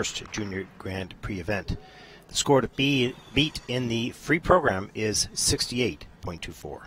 first Junior Grand Prix event. The score to be beat in the free program is 68.24.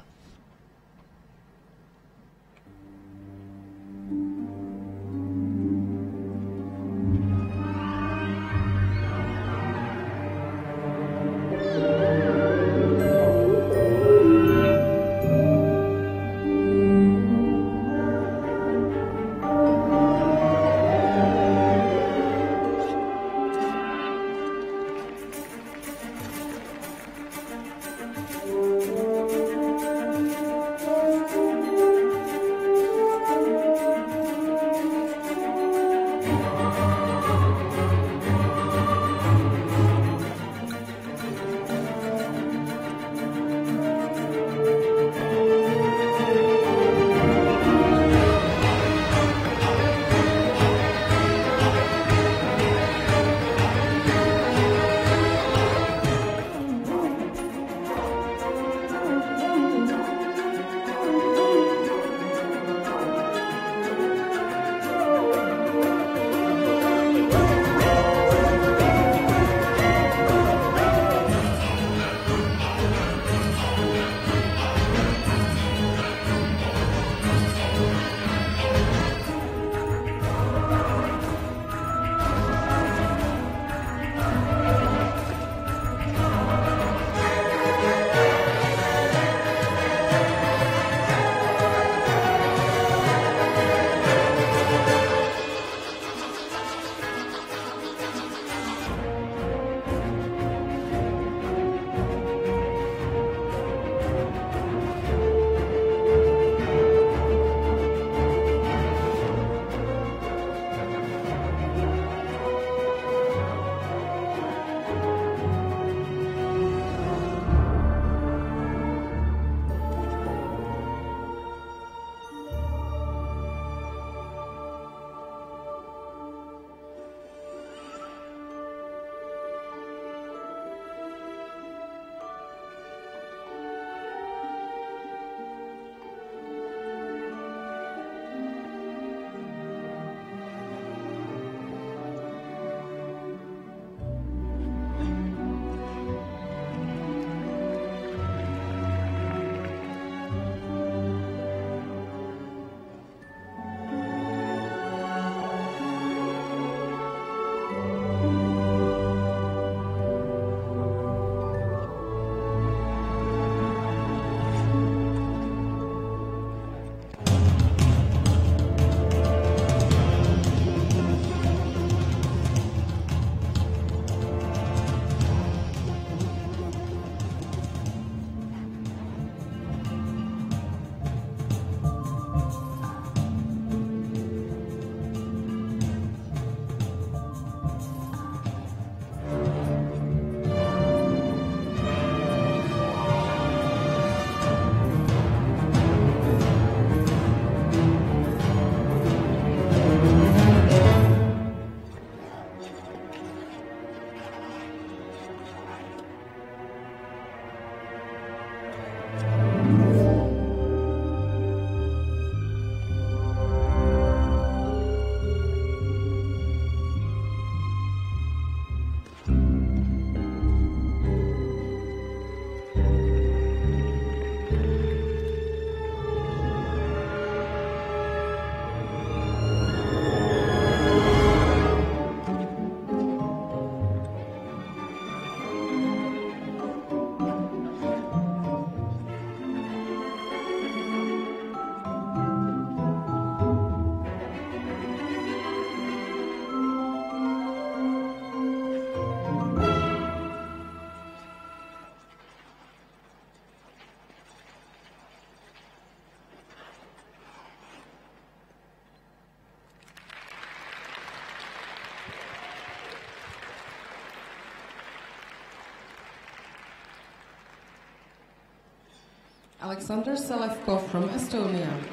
Alexander Selevko from Estonia.